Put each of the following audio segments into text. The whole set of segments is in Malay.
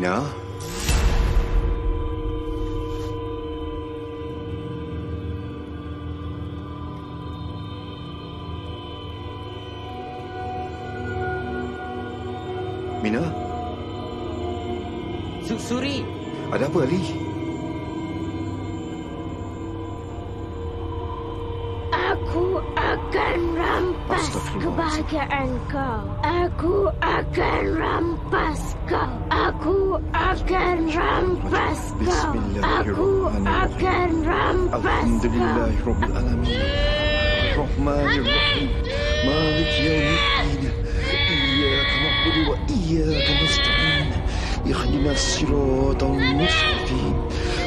Mina? Mina? Suri. Ada apa, Ali? Aku akan rampas kebahagiaan kau. Aku akan rampas kau. Aku akan rampas kau. Aku akan rampas kau. Alhamdulillahirrabbilalamin. Rahmanirrahim. Malik yawmiddin. Iyyaka na'budu wa iyyaka nasta'in. اهدنا الصراط المستقيم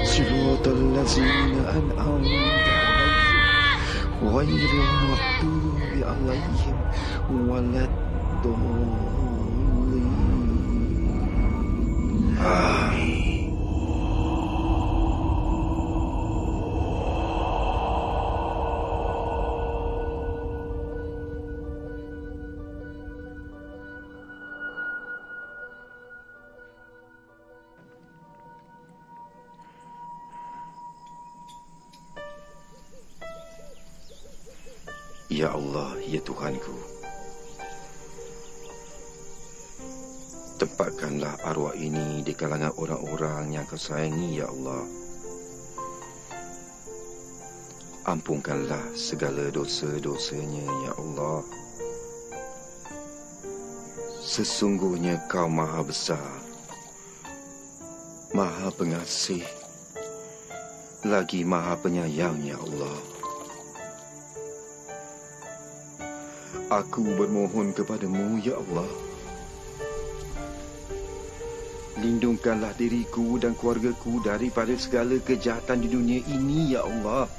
صراط الذين أنعمت عليهم غير المغضوب عليهم ولا الضالين Ah. Kau sayangi, Ya Allah. Ampunkanlah segala dosa-dosanya, Ya Allah. Sesungguhnya kau maha besar, maha pengasih, lagi maha penyayang, Ya Allah. Aku bermohon kepadamu, Ya Allah. Lindungkanlah diriku dan keluargaku daripada segala kejahatan di dunia ini, Ya Allah.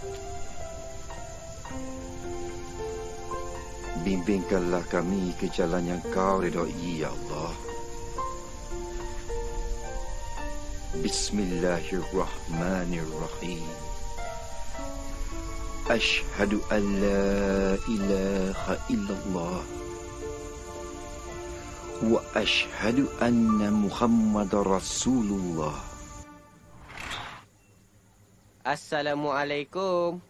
Bimbingkanlah kami ke jalan yang kau redai, Ya Allah. Bismillahirrahmanirrahim. Ashhadu an la ilaha illallah وأشهد أن محمد رسول الله Assalamualaikum.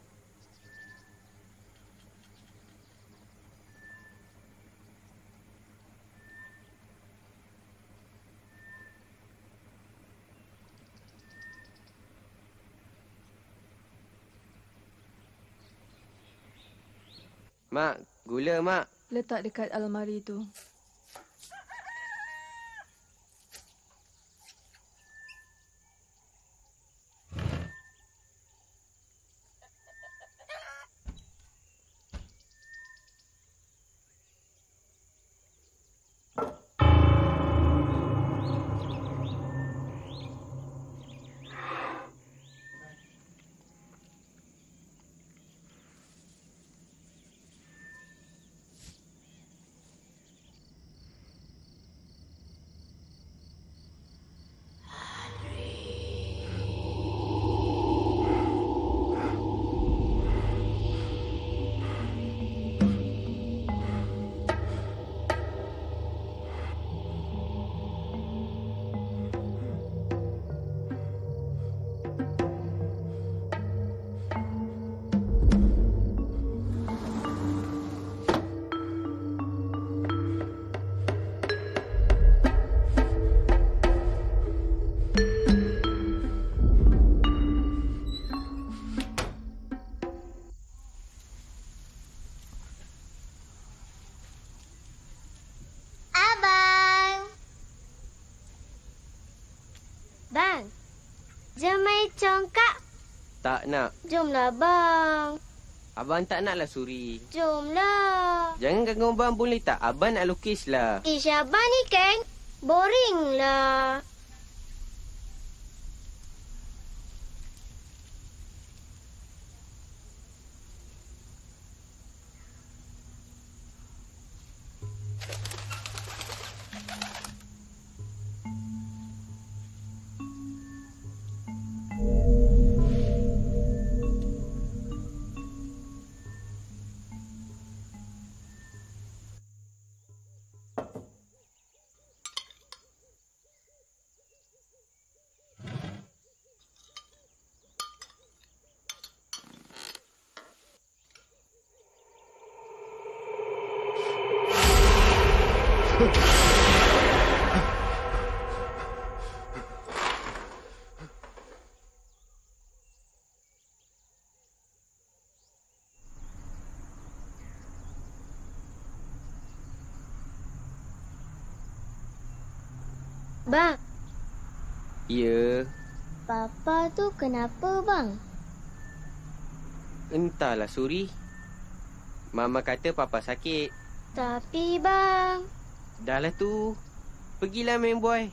Mak, gula mak. Letak dekat almari tu. Jom main congkak. Tak nak. Jomlah bang. Abang tak naklah suri. Jomlah. Jangan ganggu abang boleh tak? Abang nak lukis lah. Ish abang ni kan boring lah. Bang. Ya. Papa tu kenapa bang? Entahlah Suri. Mama kata papa sakit. Tapi bang. Dah lah tu. Pergilah main boy.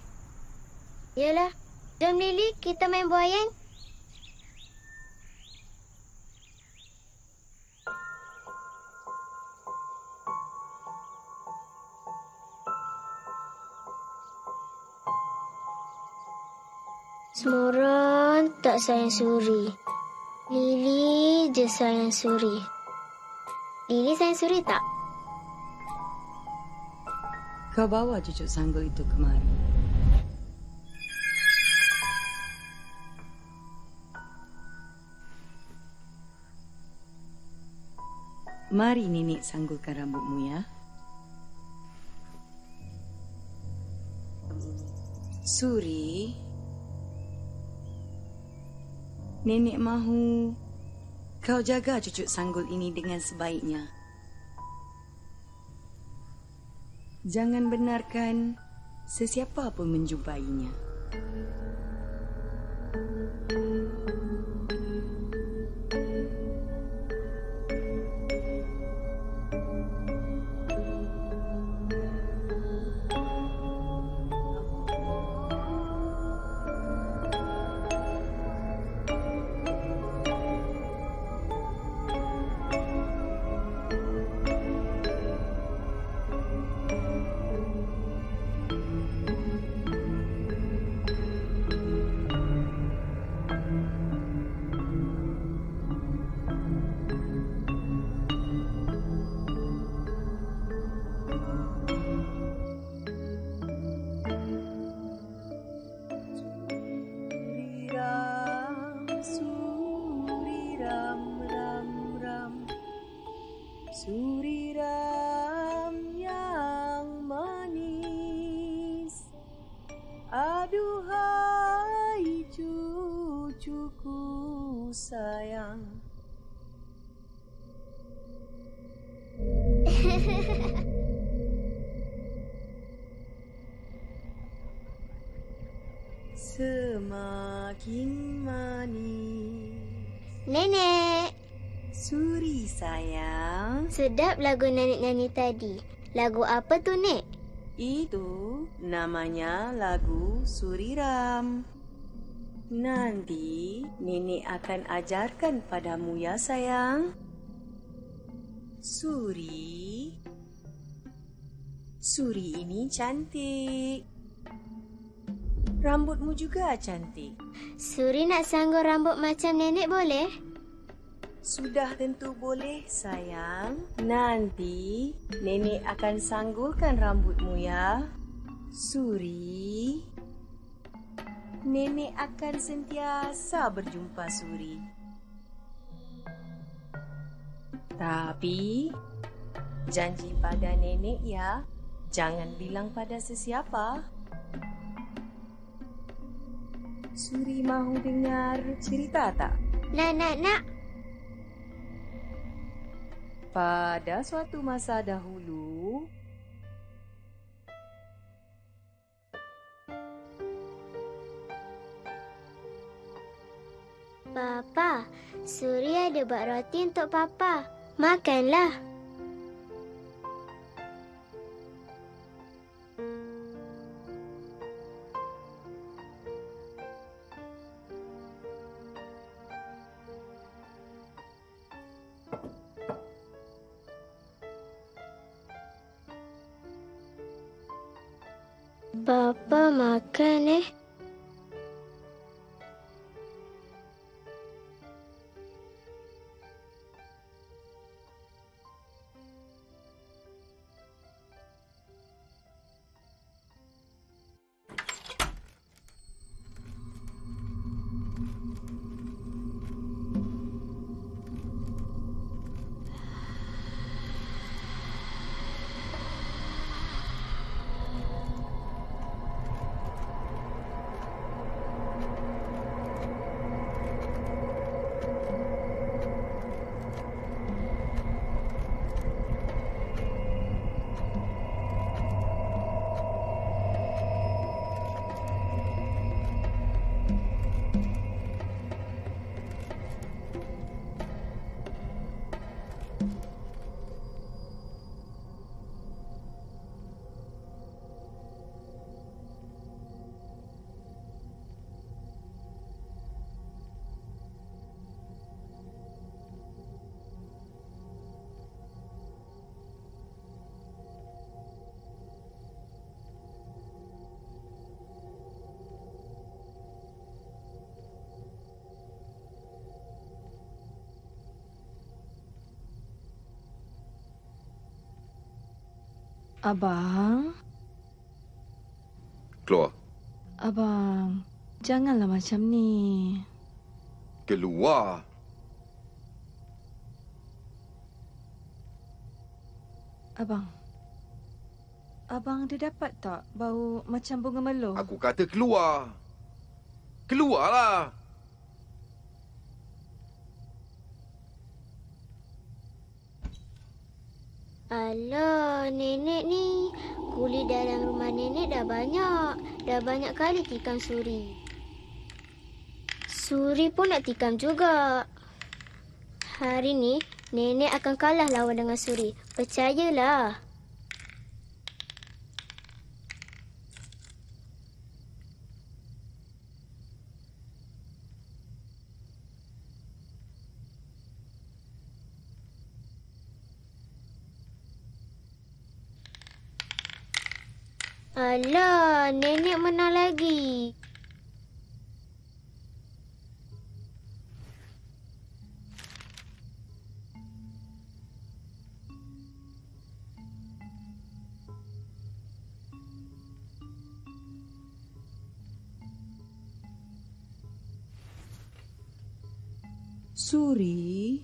Yelah, jom Lily kita main buayan. Semua orang tak sayang Suri. Lily je sayang Suri. Lily sayang Suri tak? Kau bawa cucuk sanggul itu kemari. Mari nenek sanggulkan rambutmu ya. Suri. Nenek mahu kau jaga cucuk sanggul ini dengan sebaiknya. Jangan benarkan sesiapa pun menjumpainya. Sedap lagu nenek nyanyi tadi. Lagu apa tu, Nek? Itu namanya lagu Suriram. Nanti nenek akan ajarkan padamu ya sayang. Suri. Suri ini cantik. Rambutmu juga cantik. Suri nak sanggup rambut macam nenek boleh? Sudah tentu boleh sayang. Nanti nenek akan sanggulkan rambutmu ya. Suri. Nenek akan sentiasa berjumpa Suri. Tapi janji pada nenek ya, jangan bilang pada sesiapa. Suri mahu dengar cerita tak? Nak, nak, nak. Pada suatu masa dahulu, Papa, Suri ada buat roti untuk Papa. Makanlah. Papa makan eh. Abang, Keluar. abang, janganlah macam ni. Keluar. Abang. Abang dia dapat tak bau macam bunga meloh? Aku kata keluar. Keluarlah. Alah, nenek ni. Kulit dalam rumah nenek dah banyak. Dah banyak kali tikam suri. Suri pun nak tikam juga. Hari ni, nenek akan kalah lawan dengan suri. Percayalah. Alah, nenek menang lagi. Suri,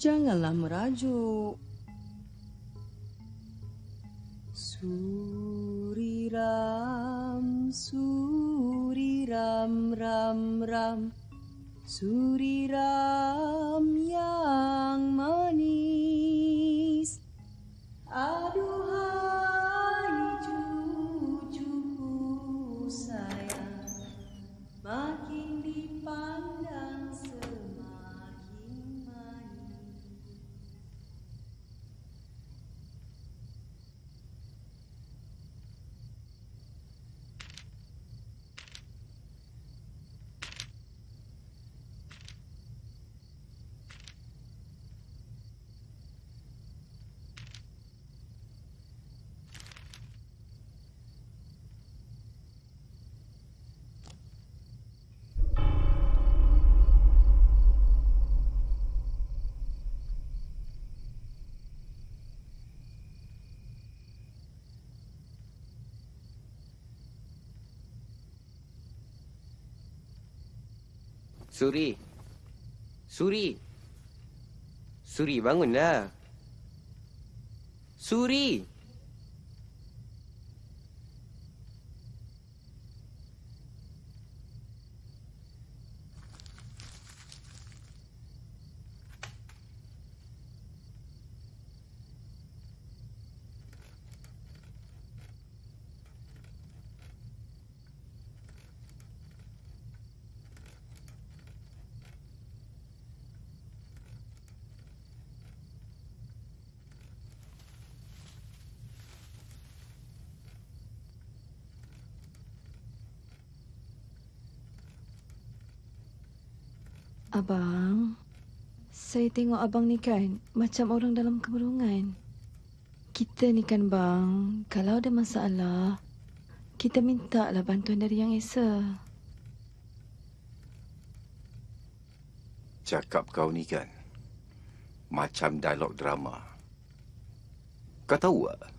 janganlah merajuk. Suri. Suri. Suri, bangunlah. Suri. Abang, saya tengok abang ni kan macam orang dalam kemurungan. Kita ni kan bang, kalau ada masalah, kita minta lah bantuan dari Yang Esa. Cakap kau ni kan. Macam dialog drama. Kau tahu tak?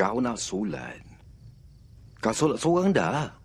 Kau nak solat. Kau solat seorang dah.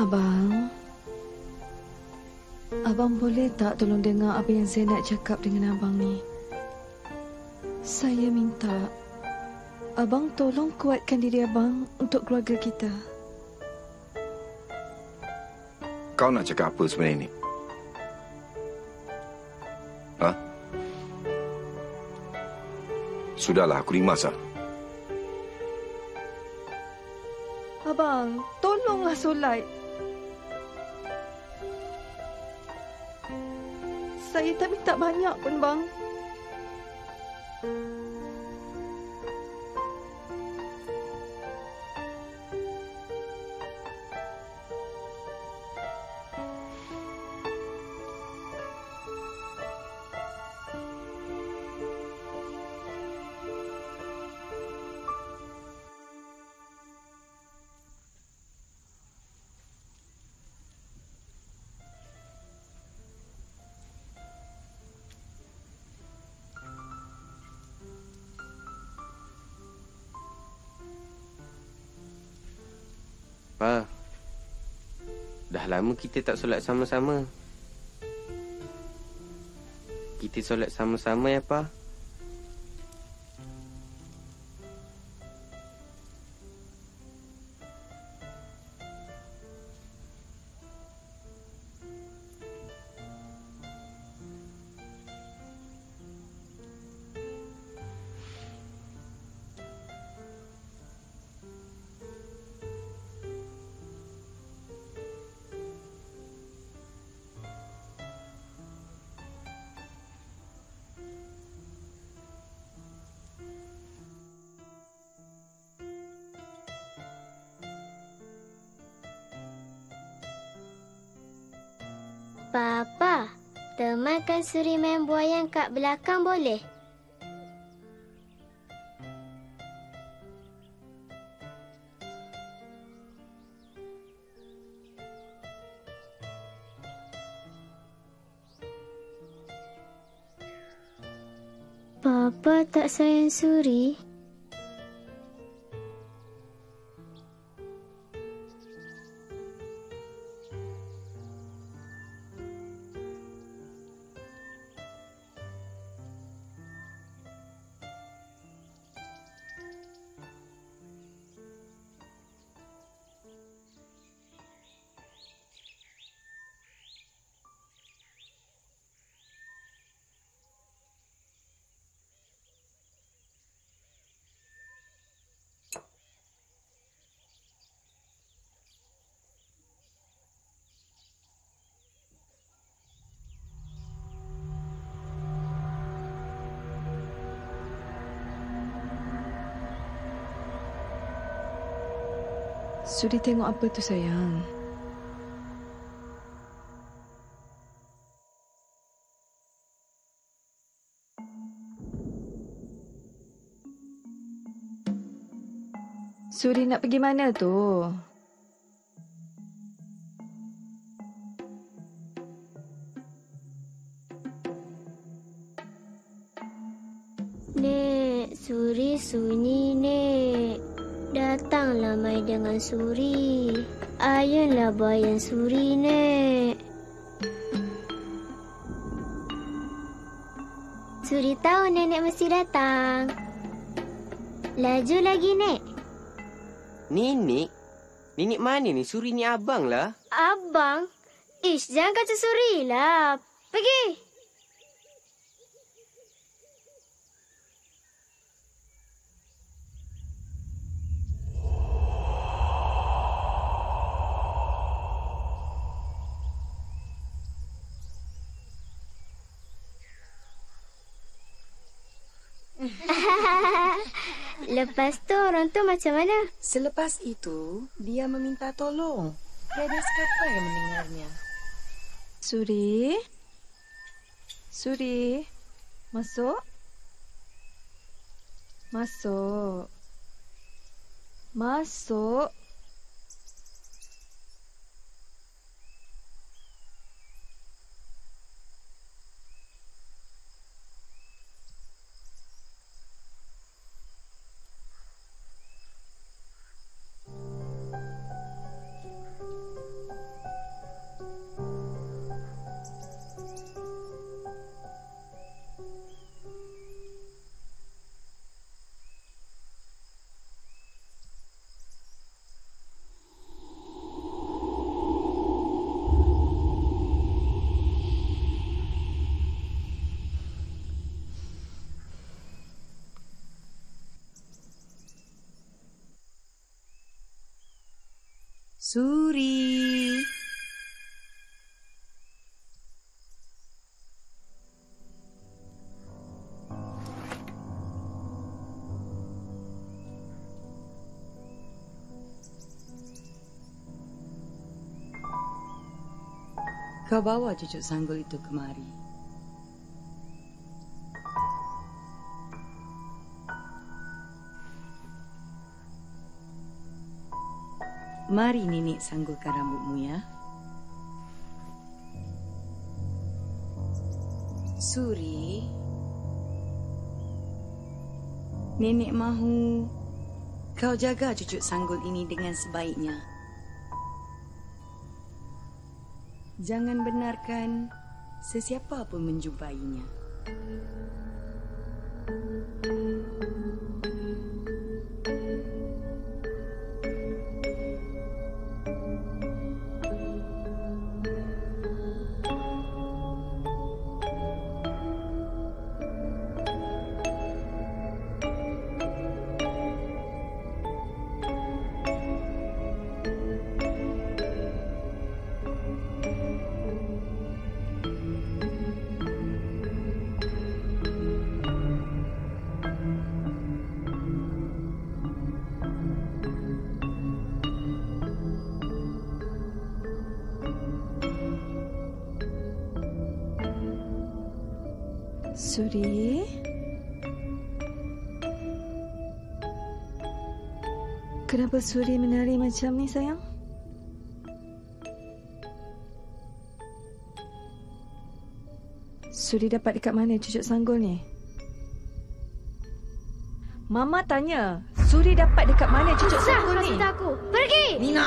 Abang, Abang boleh tak tolong dengar apa yang saya nak cakap dengan Abang ni? Saya minta Abang tolong kuatkan diri Abang untuk keluarga kita. Kau nak cakap apa sebenarnya ni? Ha? Sudahlah, aku rimas lah. Abang, tolonglah solat. Tak banyak pun, bang. Lama kita tak solat sama-sama. Kita solat sama-sama ya, Pa. Temankan Suri main buaya kat belakang boleh? Papa tak sayang Suri? Sudi tengok apa tu sayang? Suri nak pergi mana tu? Nek, Suri sunyi. Datanglah mai dengan Suri. Ayunlah bayan Suri, Nek. Suri tahu nenek mesti datang. Laju lagi, Nek. Nenek? Nenek mana ni? Suri ni abang lah. Abang? Ish, jangan kata Suri lah. Pergi. Lepas tu orang tu macam mana? Selepas itu, dia meminta tolong. Tiada siapa yang mendengarnya. Suri? Suri? Masuk? Masuk. Masuk. Suri. Kau bawa cucu sanggul itu kemari. Mari nenek sanggulkan rambutmu ya. Suri. Nenek mahu kau jaga cucu sanggul ini dengan sebaiknya. Jangan benarkan sesiapa pun menjumpainya. Kenapa Suri menari macam ni sayang? Suri dapat dekat mana cucuk sanggul ni? Mama tanya, Suri dapat dekat mana cucuk sanggul ni? aku. Pergi! Nina!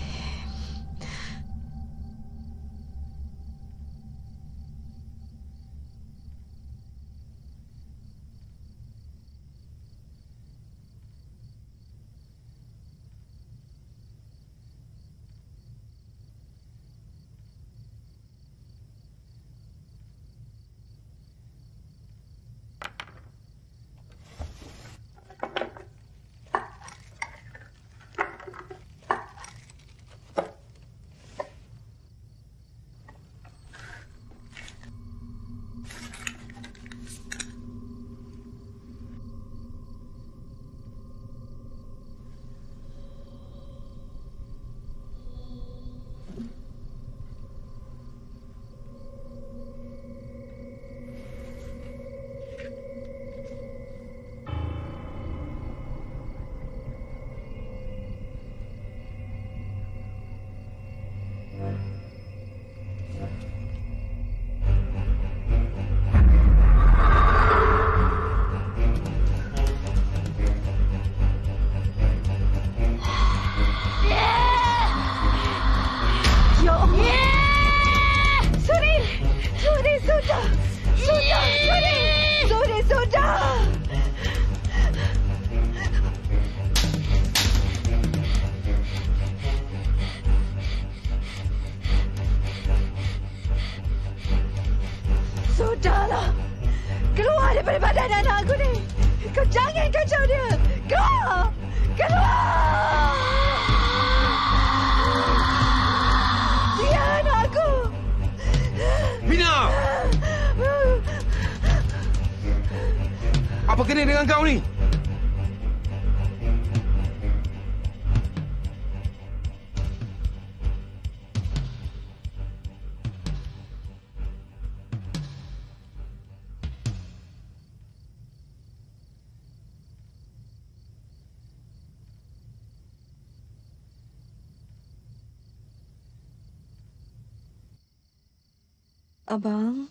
Abang.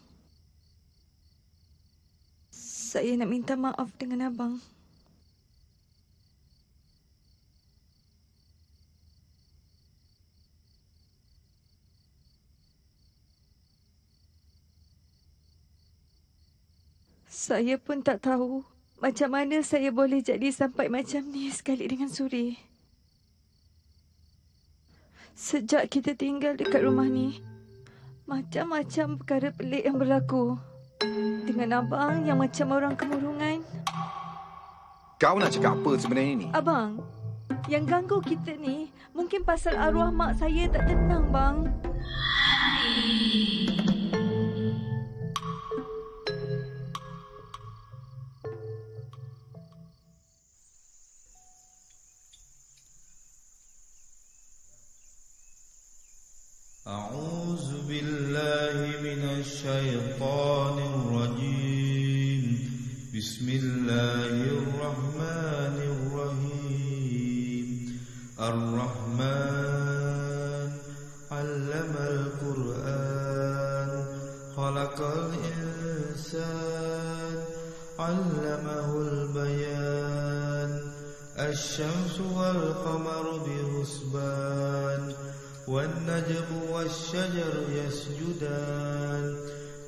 Saya nak minta maaf dengan abang. Saya pun tak tahu macam mana saya boleh jadi sampai macam ni sekali dengan Suri. Sejak kita tinggal dekat rumah ni, macam-macam perkara pelik yang berlaku. Dengan abang yang macam orang kemurungan. Kau nak cakap apa sebenarnya ni? Abang, yang ganggu kita ni mungkin pasal arwah mak saya tak tenang, bang.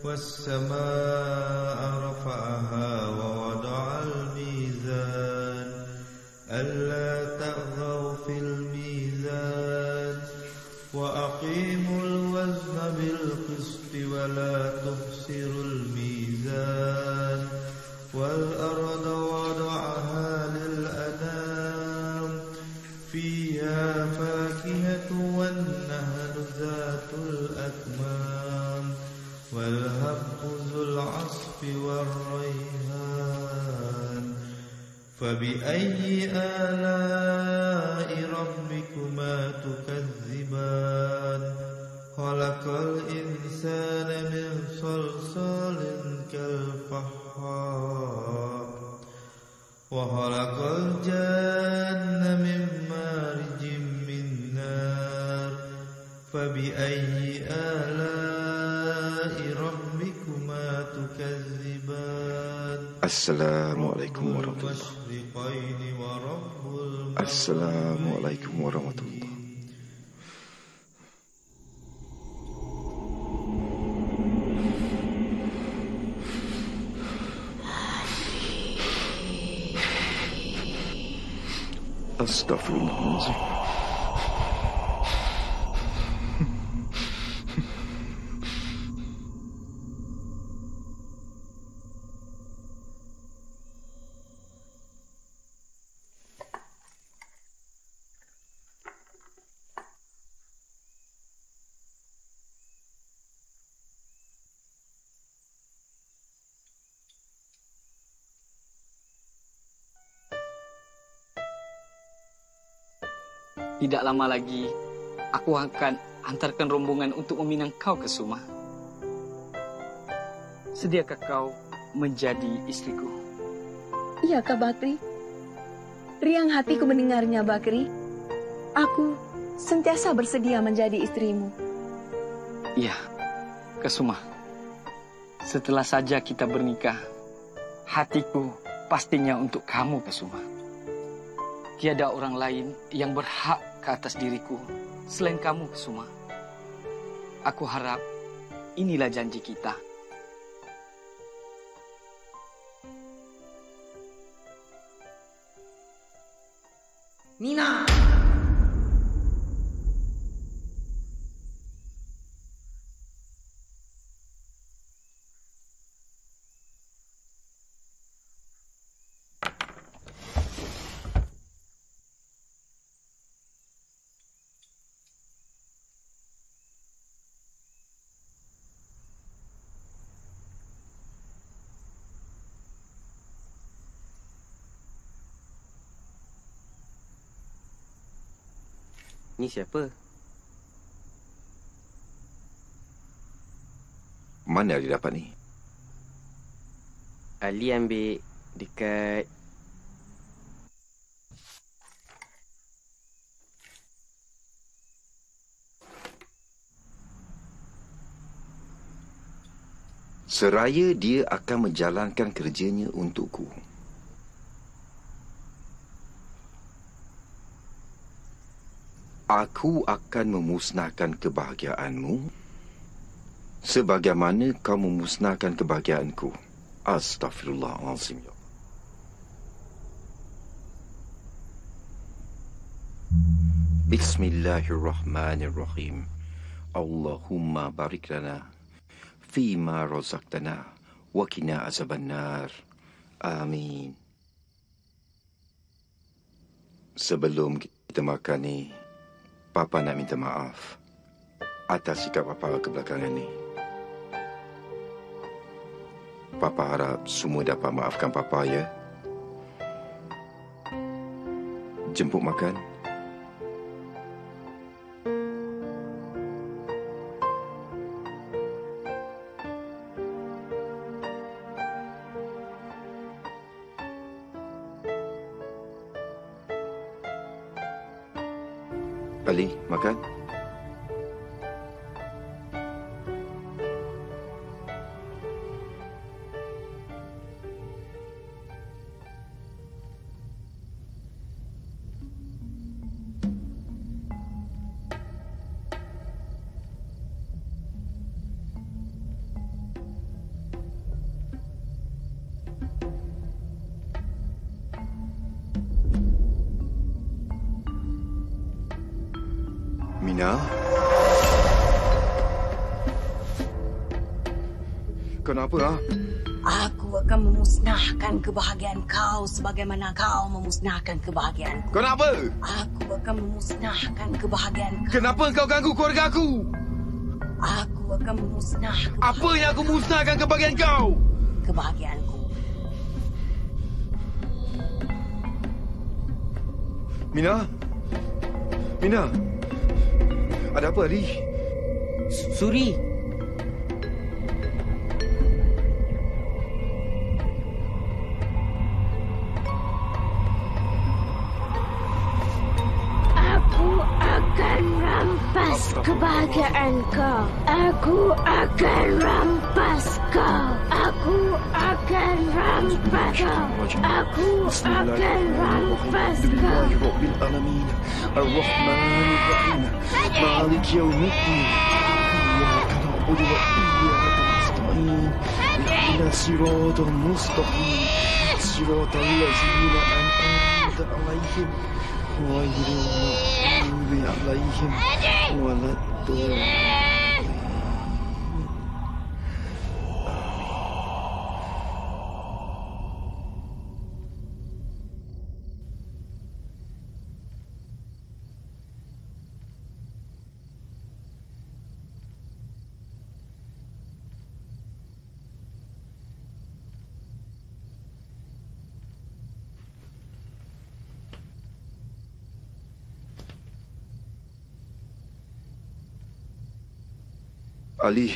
والسماء فبأي آلاء ربكما تكذبان؟ السلام عليكم ورحمة الله. السلام عليكم ورحمة الله. Tidak lama lagi, aku akan hantarkan rombongan untuk meminang kau ke Suma. Sediakah kau menjadi istriku? Iyakah Bakri? Riang hatiku mendengarnya, Bakri. Aku sentiasa bersedia menjadi istrimu. Iya, Kesuma. Setelah saja kita bernikah, hatiku pastinya untuk kamu, Kesuma. Tiada orang lain yang berhak ke atas diriku selain kamu, Kesuma. Aku harap inilah janji kita. Ni siapa? Mana Ali dapat ni? Ali ambil dekat Seraya dia akan menjalankan kerjanya untukku. Aku akan memusnahkan kebahagiaanmu sebagaimana kau memusnahkan kebahagiaanku. Astaghfirullahalazim. ya. Bismillahirrahmanirrahim. Allahumma barik lana fima razaqtana wa qina azabannar. Amin. Sebelum kita makan ni, Papa nak minta maaf atas sikap Papa kebelakangan ni. Papa harap semua dapat maafkan Papa ya. Jemput makan. Ali, kebahagiaan kau sebagaimana kau memusnahkan kebahagiaanku. Kenapa? Aku akan memusnahkan kebahagiaan kau. Kenapa kau ganggu keluarga aku? Aku akan memusnahkan Apa yang aku musnahkan kebahagiaan kau? kebahagiaanku. Mina? Mina? Ada apa, Ali? Suri. Aku akan rampas kau. Aku akan rampas kau. Aku akan rampas kau. Rabbil Alamin. Ar-Rahman Ar-Rahim. Malik Yawmiddin. Iyyaka na'budu wa iyyaka nasta'in. Ihdina siratal mustaqim. Siratal ladzina an'amta 'alaihim. Ghairil maghdubi 'alaihim waladdallin. Ali,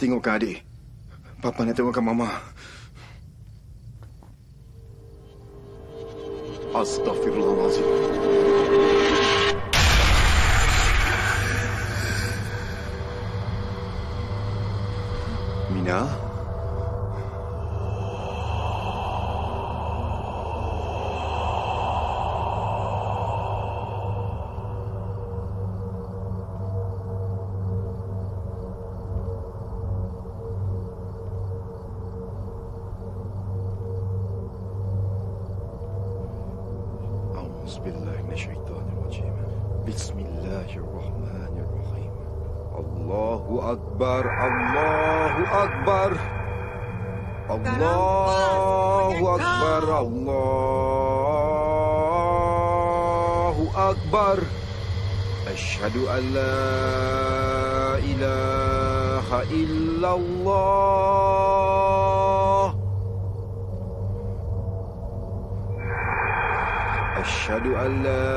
tengokkan adik. Papa nak tengokkan mama. Astaghfirullahalazim. Mina? Mina? الله. أشهد أن لا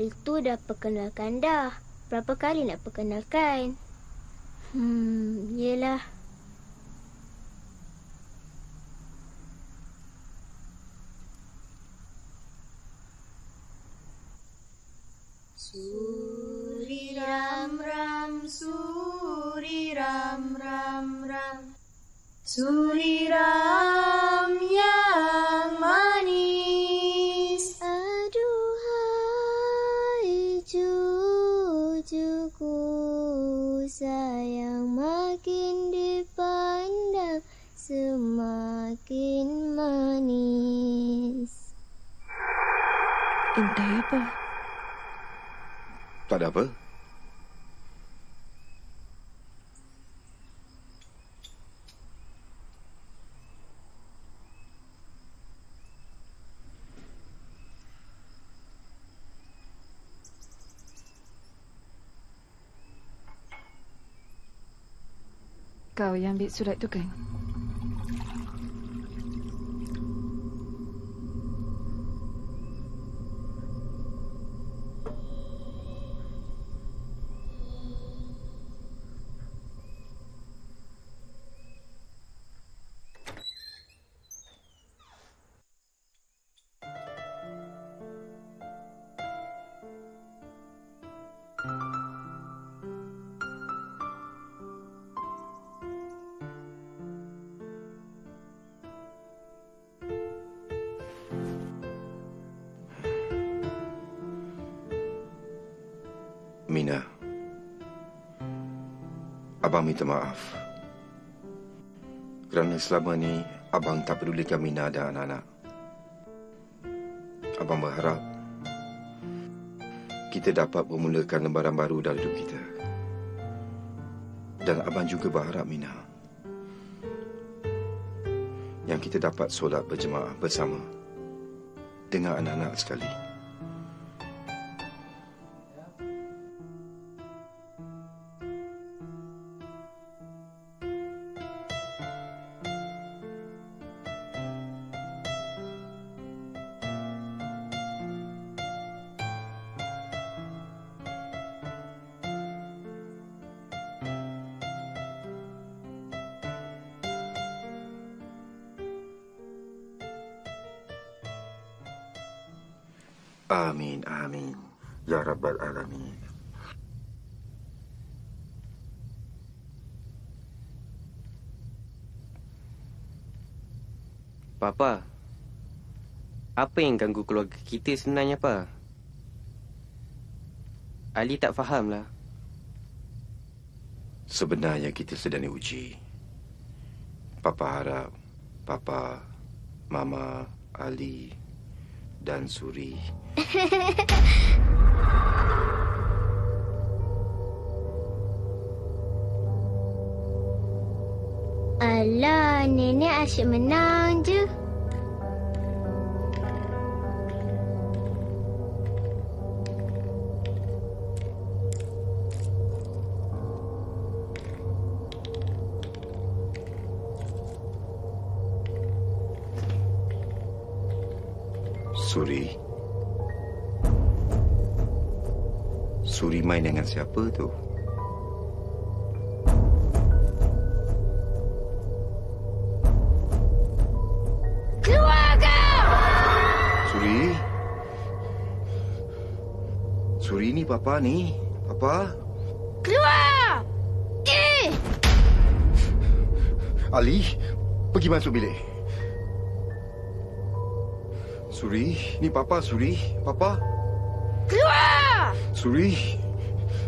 Hari tu dah perkenalkan dah. Berapa kali nak perkenalkan? Hmm, yelah. Suri ram ram, suri ram ram ram. Suri ram sayang makin dipandang semakin manis. Intai apa? Tak ada apa Kau yang ambil surat tu kan? Abang minta maaf. Kerana selama ni Abang tak pedulikan Mina dan anak-anak. Abang berharap Kita dapat memulakan lembaran baru dalam hidup kita. Dan Abang juga berharap Mina Yang kita dapat solat berjemaah bersama Dengan anak-anak sekali Amin, amin. Ya Rabbal Alamin. Papa, apa yang ganggu keluarga kita sebenarnya, Pa? Ali tak faham lah. Sebenarnya kita sedang diuji. Papa harap Papa, Mama, Ali dan Suri Alah, nenek asyik menang je. Main dengan siapa tu? Keluar kau! Suri? Suri ni papa ni. Papa? Keluar! Eh! Ali, pergi masuk bilik. Suri, ni papa Suri. Papa? Keluar! Suri,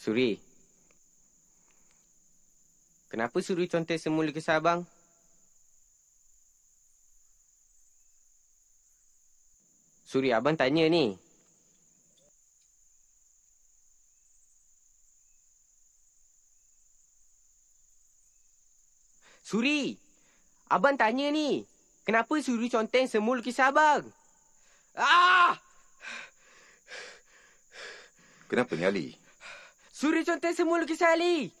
Suri. Kenapa Suri contoh semula kisah abang? Suri, abang tanya ni. Suri, abang tanya ni. Kenapa Suri conteng semua kisah abang? Ah! Kenapa ni Ali? Suurri ijoollee Simul Kisaalii.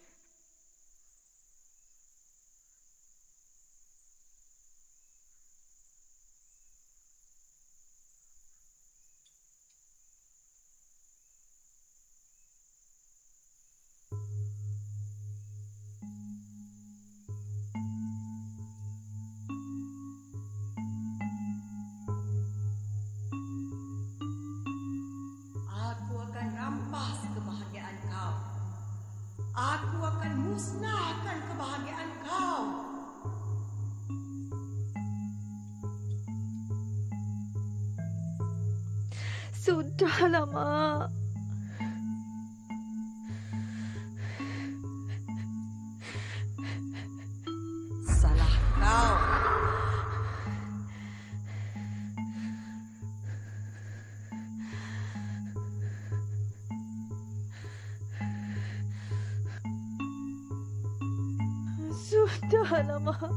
Sudahlah, Mak.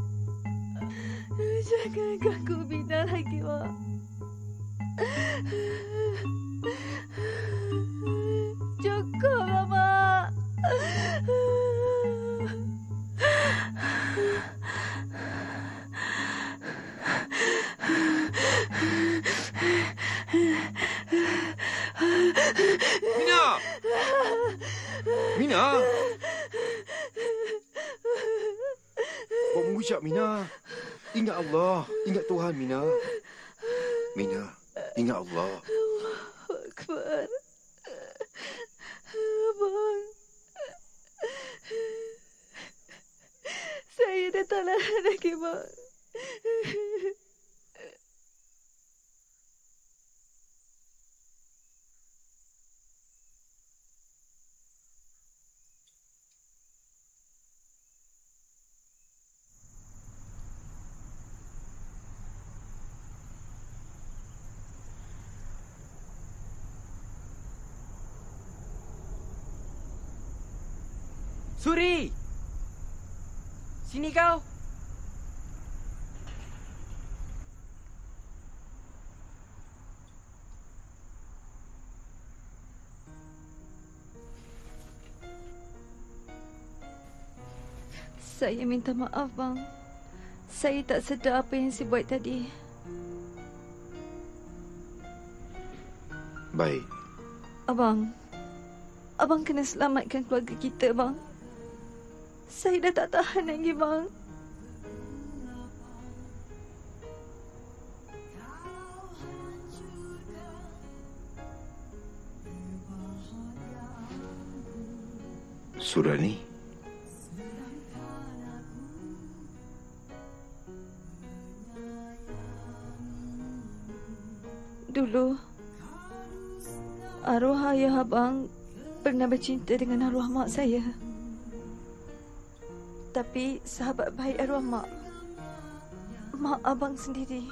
Suri! Sini kau. Saya minta maaf, bang. Saya tak sedar apa yang saya buat tadi. Baik. Abang, abang kena selamatkan keluarga kita, bang. Saya dah tak tahan lagi, bang. Surani. Dulu, arwah ayah abang pernah bercinta dengan arwah mak saya. Tapi sahabat baik arwah mak, mak abang sendiri,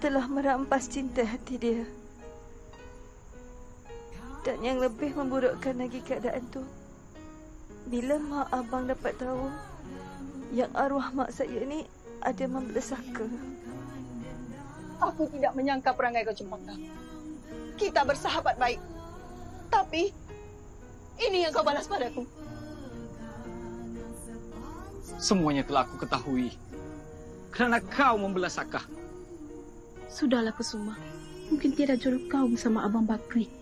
telah merampas cinta hati dia. Dan yang lebih memburukkan lagi keadaan tu, bila mak abang dapat tahu yang arwah mak saya ni ada membelesaka. Aku tidak menyangka perangai kau cempaka. Kita bersahabat baik. Tapi, ini yang kau balas padaku. Semuanya telah aku ketahui. Kerana kau membelah Sakah. Sudahlah Kesuma. Mungkin tiada jodoh kau bersama Abang Bakri.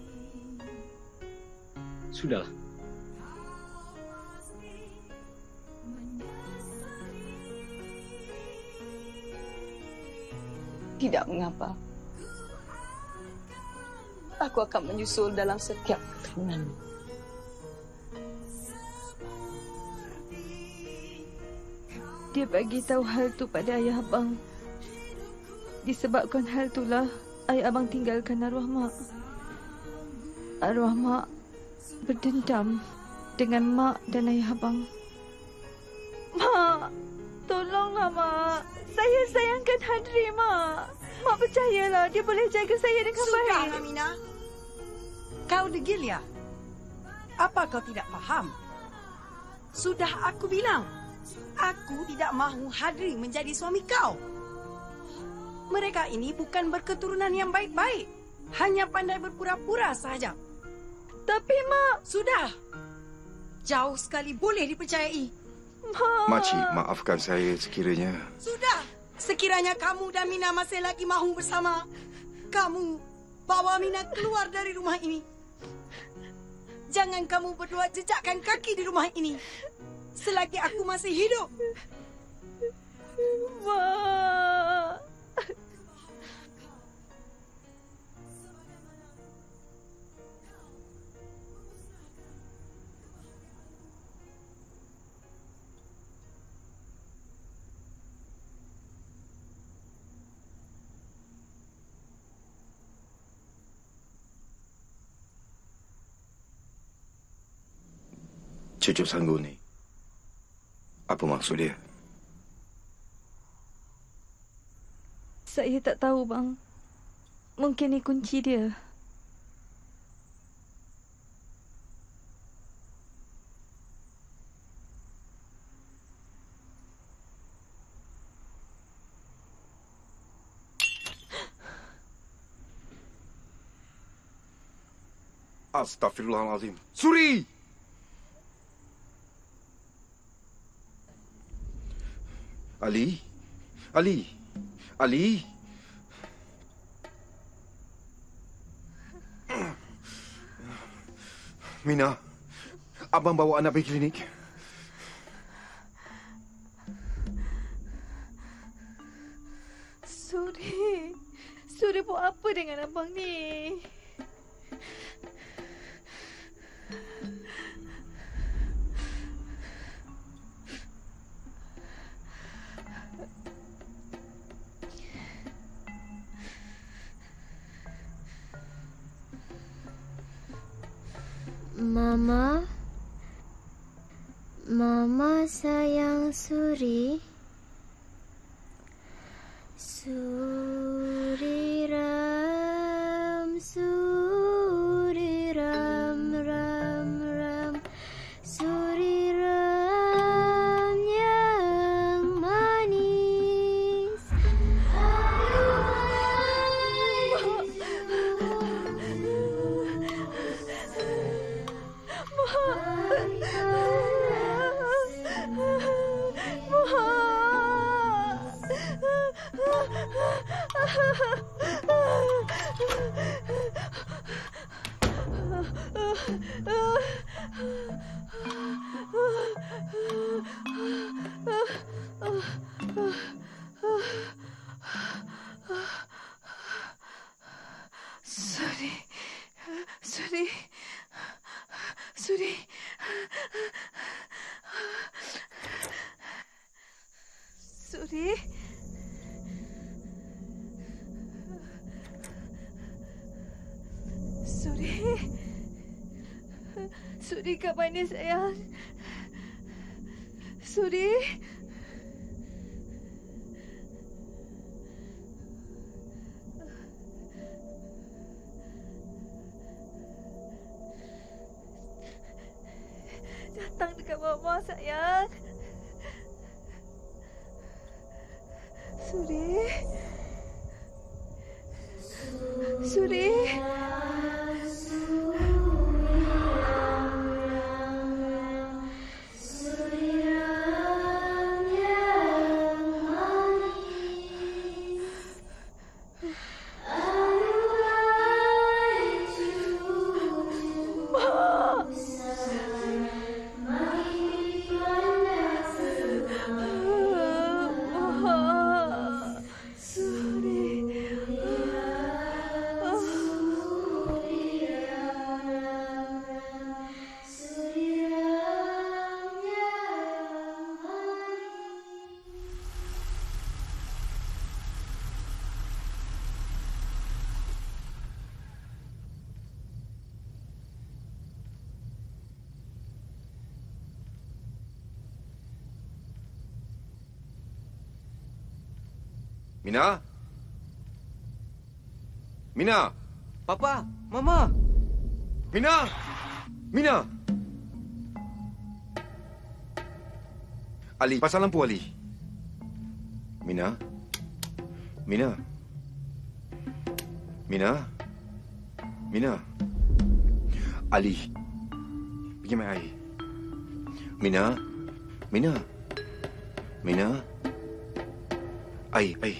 Sudahlah. Tidak mengapa. Aku akan menyusul dalam setiap keturunan. Dia bagi tahu hal tu pada ayah abang. Disebabkan hal itulah ayah abang tinggalkan arwah mak. Arwah mak berdendam dengan mak dan ayah abang. Mak, tolonglah mak. Saya sayangkan Hadri mak. Mak percayalah dia boleh jaga saya dengan Sudah, baik. Sudah, Amina. Kau degil ya? Apa kau tidak faham? Sudah aku bilang, aku tidak mahu Hadri menjadi suami kau. Mereka ini bukan berketurunan yang baik-baik. Hanya pandai berpura-pura sahaja. Tapi, Mak... Sudah. Jauh sekali boleh dipercayai. Mak... Makcik, maafkan saya sekiranya. Sudah. Sekiranya kamu dan Mina masih lagi mahu bersama, kamu bawa Mina keluar dari rumah ini. Jangan kamu berdua jejakkan kaki di rumah ini. Selagi aku masih hidup. Mak. Cucu Sanggu ni. Apa maksud dia? Saya tak tahu, bang. Mungkin ni kunci dia. Astaghfirullahalazim. Suri! Ali? Ali? Ali? Mina, abang bawa anak pergi klinik. Suri, Suri buat apa dengan abang ni? Sayang Suri kat mana sayang? Suri. Mina? Mina? Papa, Mama. Mina? Mina? Ali, pasang lampu Ali. Mina? Mina? Mina? Mina? Ali. Pergi main air. Mina? Mina? Mina? Air, air.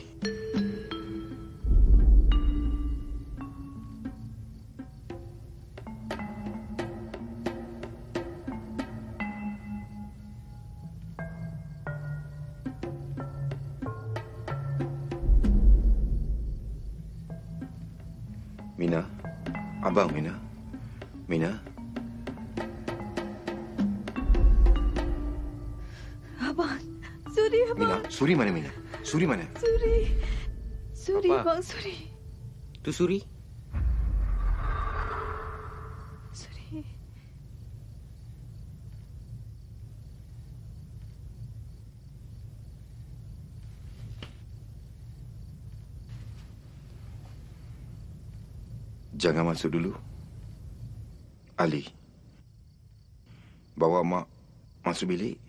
Mina? Abang Mina? Mina? Abang. Suri abang. Mina? Suri mana Mina? Suri mana? Suri. Suri Apa? bang Suri. Tu Suri. Suri. Jangan masuk dulu. Ali. Bawa mak masuk bilik.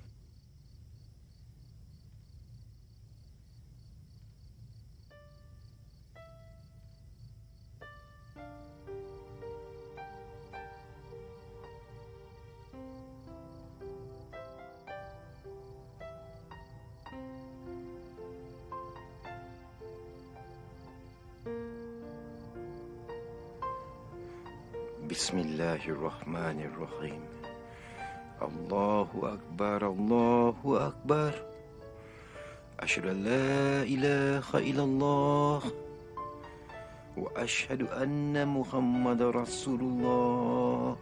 الله الرحمن الرحيم. الله أكبر الله أكبر. أشهد أن لا إله إلا الله. وأشهد أن محمد رسول الله.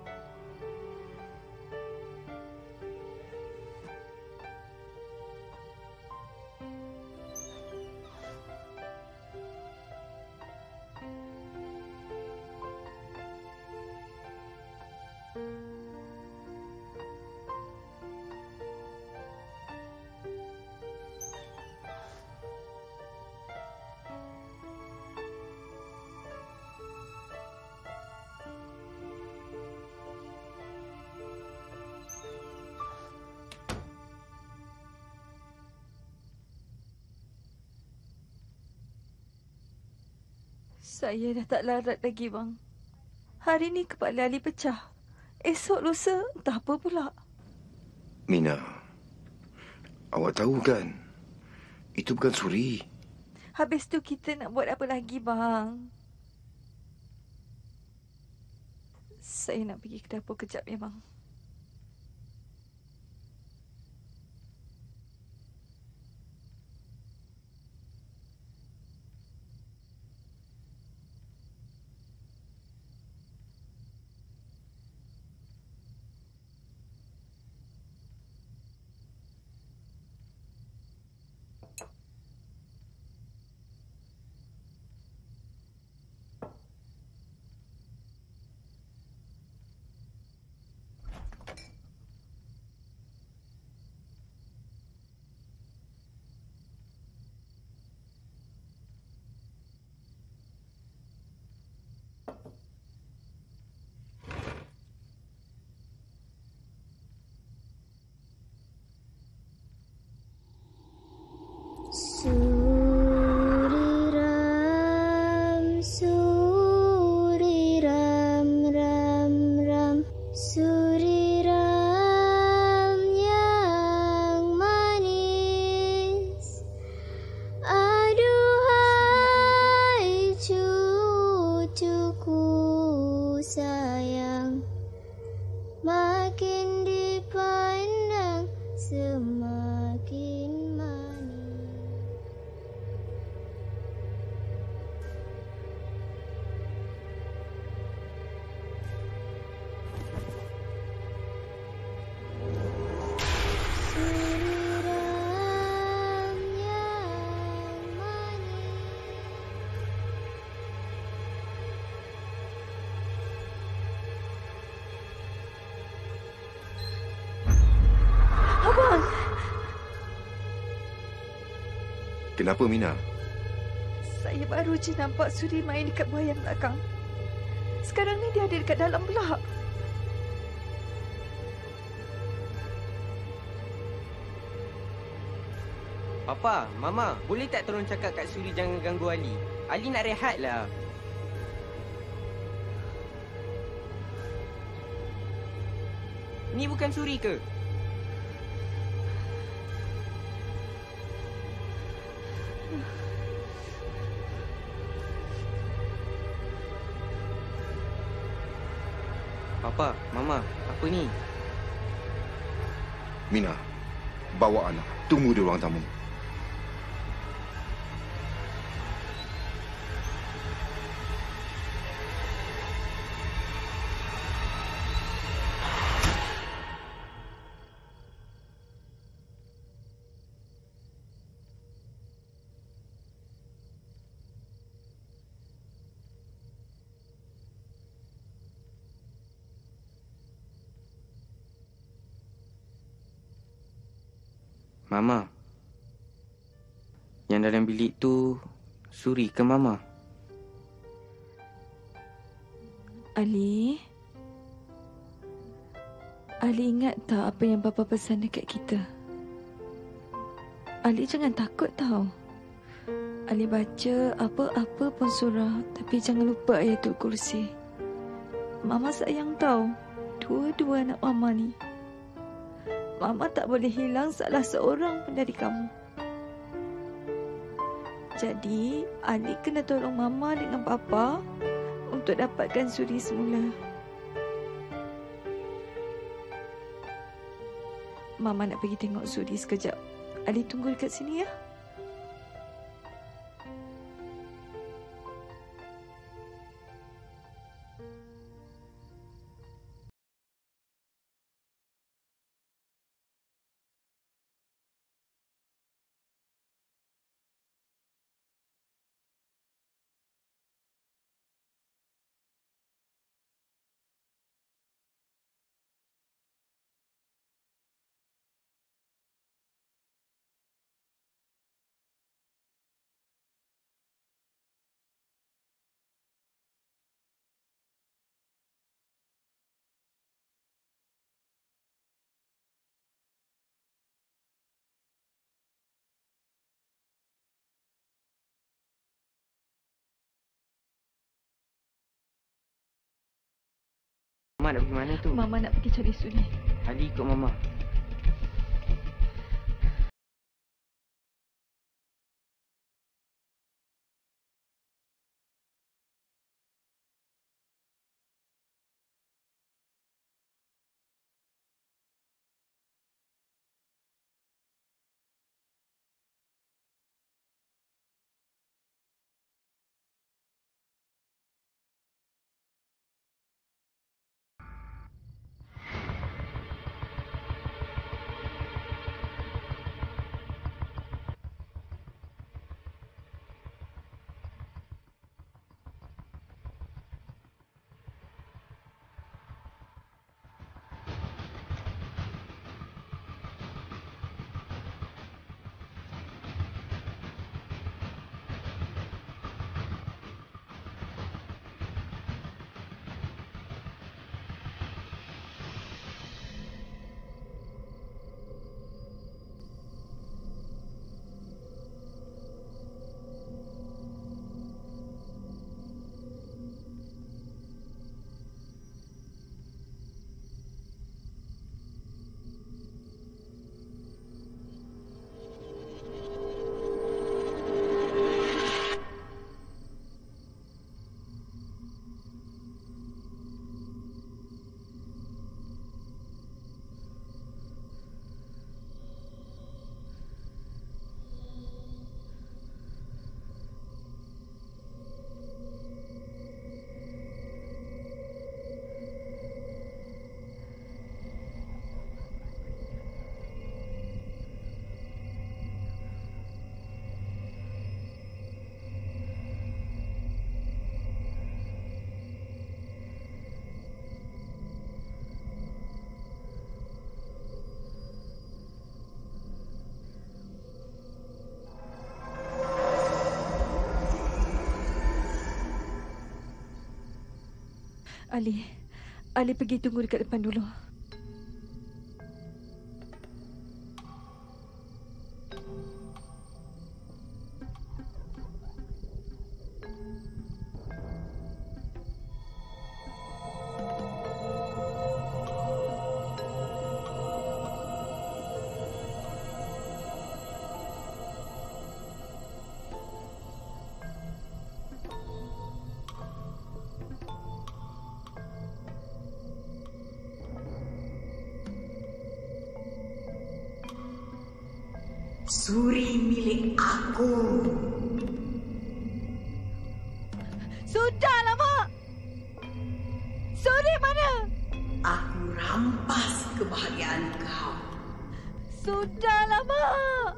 Saya dah tak larat lagi, bang. Hari ni kepala Ali pecah. Esok lusa entah apa pula. Mina, awak tahu kan? Itu bukan suri. Habis tu kita nak buat apa lagi, bang? Saya nak pergi ke dapur kejap ya, bang. Kenapa Mina? Saya baru je nampak Suri main dekat buaya belakang. Sekarang ni dia ada dekat dalam pula. Papa, Mama, boleh tak tolong cakap kat Suri jangan ganggu Ali? Ali nak rehat lah. Ni bukan Suri ke? Papa, Mama, apa ni? Mina, bawa anak. Tunggu di ruang tamu. Mama. Yang dalam bilik tu Suri ke Mama? Ali? Ali ingat tak apa yang Papa pesan dekat kita? Ali jangan takut tau. Ali baca apa-apa pun surah tapi jangan lupa ayatul kursi. Mama sayang tau. Dua-dua anak Mama ni. Mama tak boleh hilang salah seorang pun dari kamu. Jadi, Ali kena tolong Mama dengan Papa untuk dapatkan suri semula. Mama nak pergi tengok suri sekejap. Ali tunggu dekat sini ya. Mama nak pergi mana tu? Mama nak pergi cari Suri. Ali ikut Mama. Ali. Ali pergi tunggu dekat depan dulu. Suri milik aku. Sudahlah, Mak. Suri mana? Aku rampas kebahagiaan kau. Sudahlah, Mak.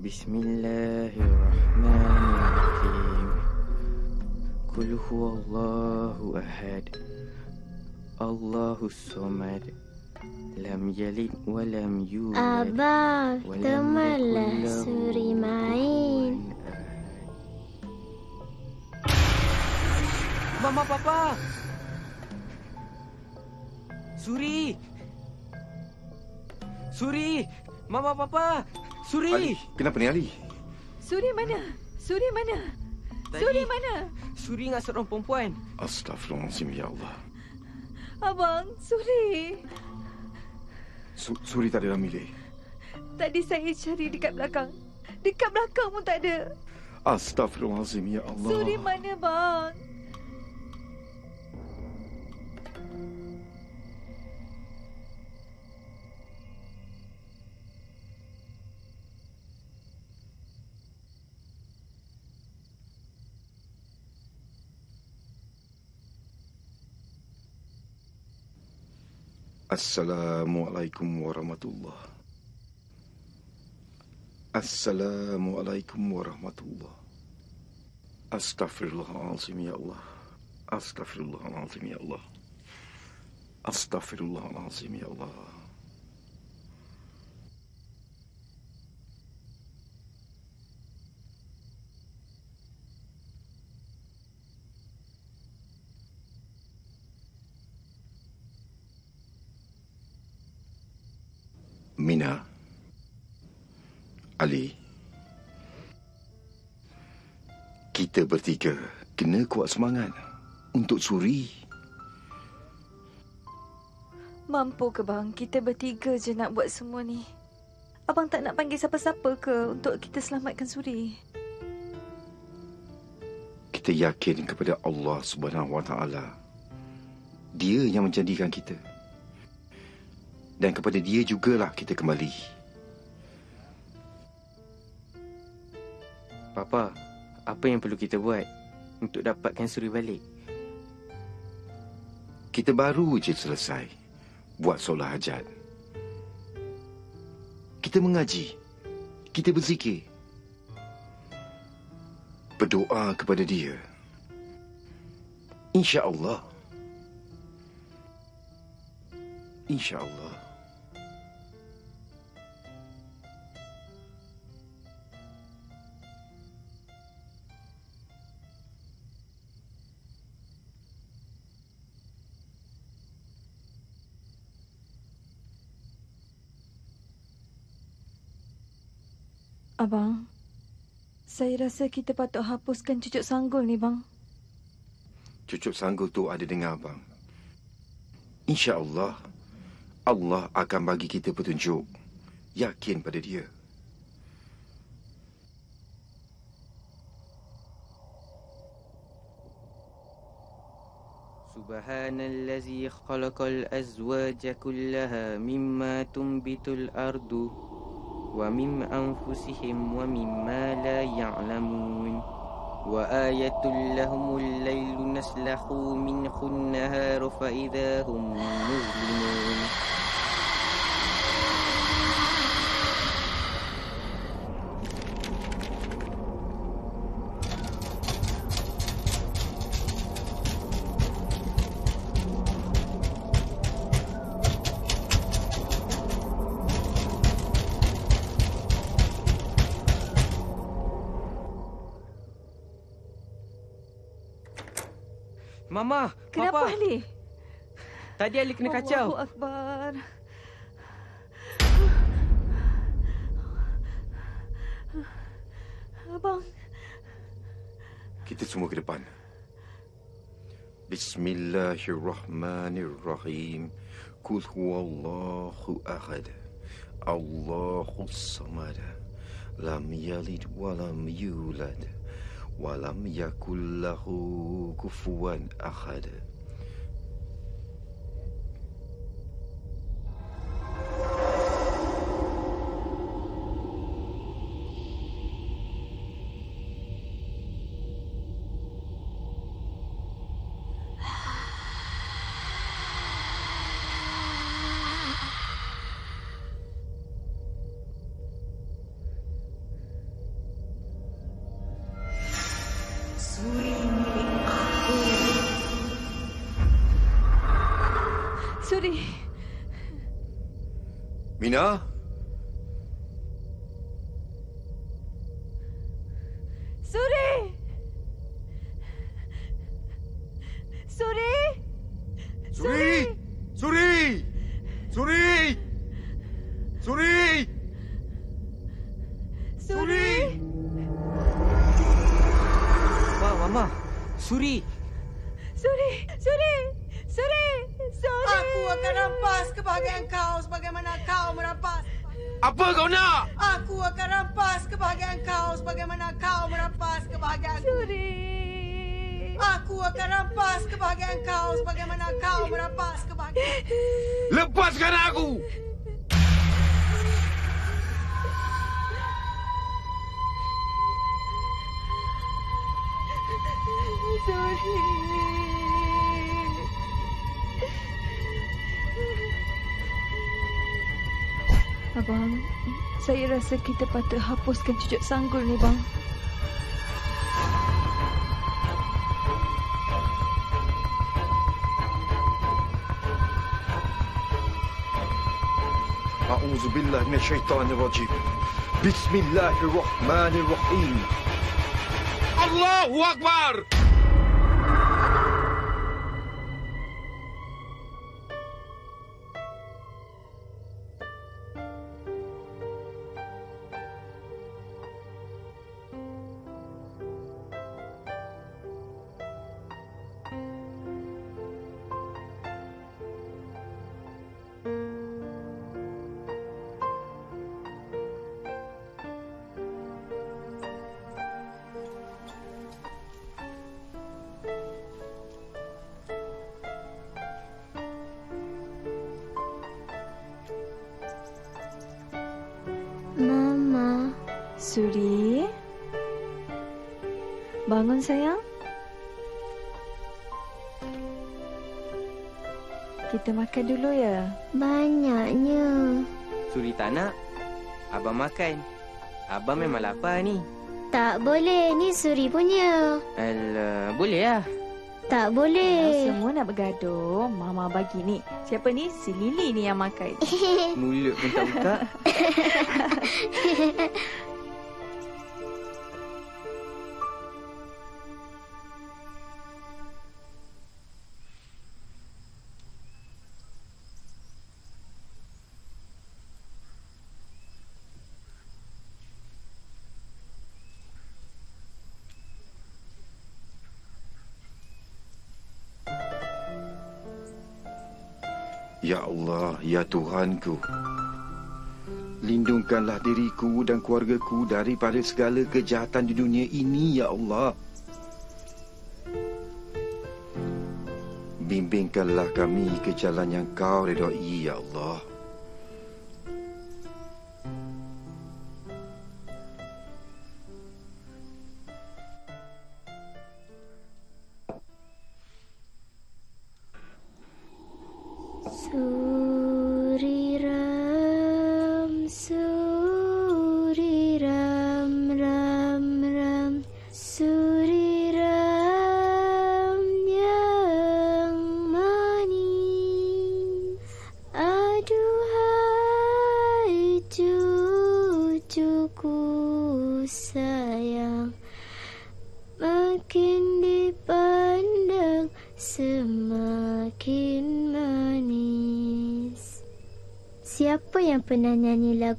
Bismillahirrahmanirrahim. Qul huwallahu ahad. Allahus samad. Lam yalid wa lam yulad. Lam temanlah Suri main. Mama papa. Suri. Suri. Mama papa. Suri. Ali, kenapa ni Ali? Suri mana? Suri mana? Tadi- Suri mana? Suri dengan seorang perempuan. Astaghfirullahaladzim, ya Allah. Abang, Suri. Su Suri tak ada dalam bilik. Tadi saya cari dekat belakang. Dekat belakang pun tak ada. Astaghfirullahaladzim, ya Allah. Suri mana, bang? Assalamualaikum warahmatullahi Assalamualaikum warahmatullahi Astaghfirullahalazim ya Allah. Astaghfirullahalazim ya Allah. Astaghfirullahalazim ya Allah Mina Ali Kita bertiga kena kuat semangat untuk Suri. Mampu ke bang? Kita bertiga je nak buat semua ni. Abang tak nak panggil siapa-siapa ke untuk kita selamatkan Suri? Kita yakin kepada Allah Subhanahu Wa Taala. Dia yang menjadikan kita. Dan kepada dia jugalah kita kembali. Papa, apa yang perlu kita buat untuk dapatkan Suri balik? Kita baru je selesai buat solat hajat. Kita mengaji. Kita berzikir. Berdoa kepada dia. InsyaAllah. InsyaAllah. Abang, saya rasa kita patut hapuskan cucuk sanggul ni bang. Cucuk sanggul tu ada dengan abang. InsyaAllah, Allah akan bagi kita petunjuk. Yakin pada dia. سبحان الذي خلق الأزواج كلها مما تنبت الأرض ومن أنفسهم ومما لا يعلمون. وآية لهم الليل نسلخ منه النهار فإذا هم مظلمون. Tadi Ali kena kacau. Allahu Akbar. Abang, Kita semua ke depan. Bismillahirrahmanirrahim. Kul huwallahu ahad. Allahu samad. Lam yalid wa lam yulad. Wa lam yakul lahu kufuwan ahad. Suri. Mina? rasa kita patut hapuskan cucuk sanggul ni, bang. A'udzu billahi minasyaitonir rajim. Bismillahirrahmanirrahim. Allahu akbar. Allahu akbar. Suri. Bangun sayang. Kita makan dulu ya. Banyaknya. Suri tak nak. Abang makan. Abang memang lapar ni. Tak boleh, ni Suri punya. Alah, boleh lah. Tak Kalau boleh. semua nak bergaduh, Mama bagi ni. Siapa ni? Si Lily ni yang makan. Mulut pun tak buka. Ya Allah, ya Tuhanku. Lindungkanlah diriku dan keluargaku daripada segala kejahatan di dunia ini, ya Allah. Bimbingkanlah kami ke jalan yang kau redai, ya Allah.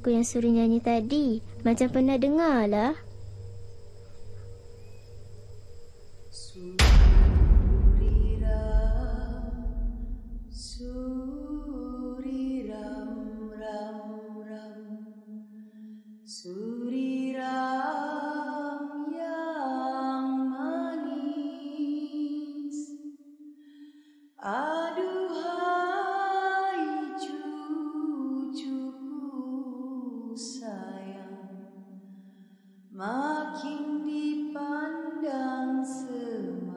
Lagu yang Suri nyanyi tadi? Macam pernah dengar lah. Makin dipandang semakin